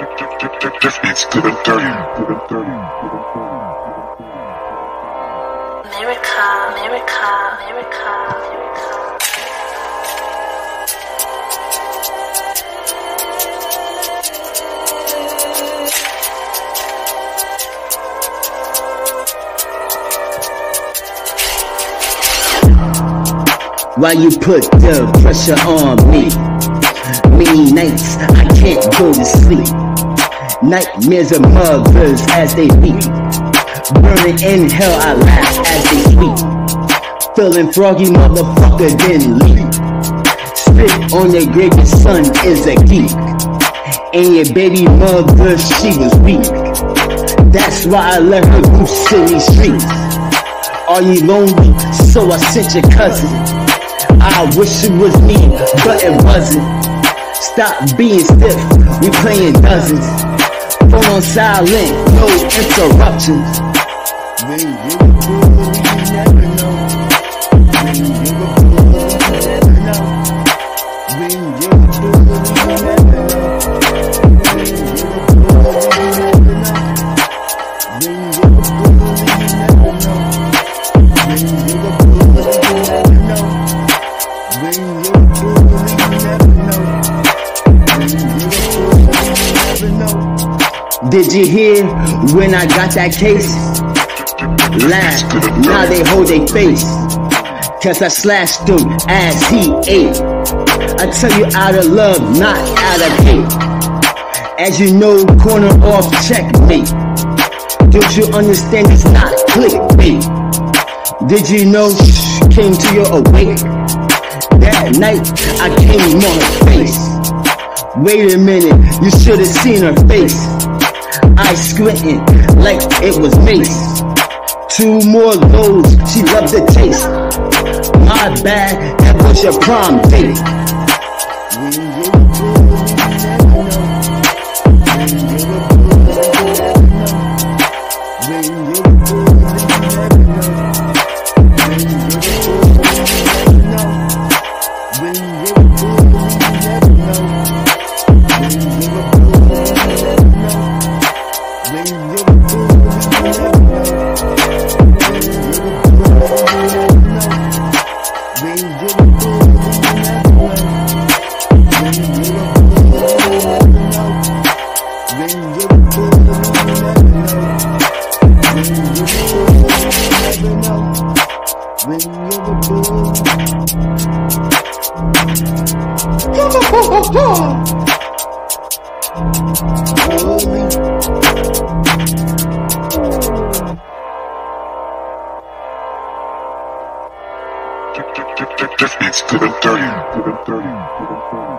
This beats good and dirty. America, America, America, America. Why you put the pressure on me? Many nights I can't go to sleep. Nightmares of mothers as they weep. Burning in hell, I laugh as they sleep. Feeling froggy, motherfucker, then leap. Spit on your grave, son is a geek. And your baby mother, she was weak. That's why I left her through city streets. Are you lonely? So I sent your cousin. I wish it was me, but it wasn't. Stop being stiff, we playing dozens. Phone on silent, no interruptions. Did you hear when I got that case? Laugh, now they hold their face. Cause I slashed him as he ate. I tell you out of love, not out of hate. As you know, corner off checkmate. Don't you understand it's not clickbait? Did you know came to your awake? That night I came on her face. Wait a minute, you should have seen her face. I squinting like it was mace. Two more loads, she loved the taste. My bad, that was your prom date. Oh, oh, oh. This beats good and dirty.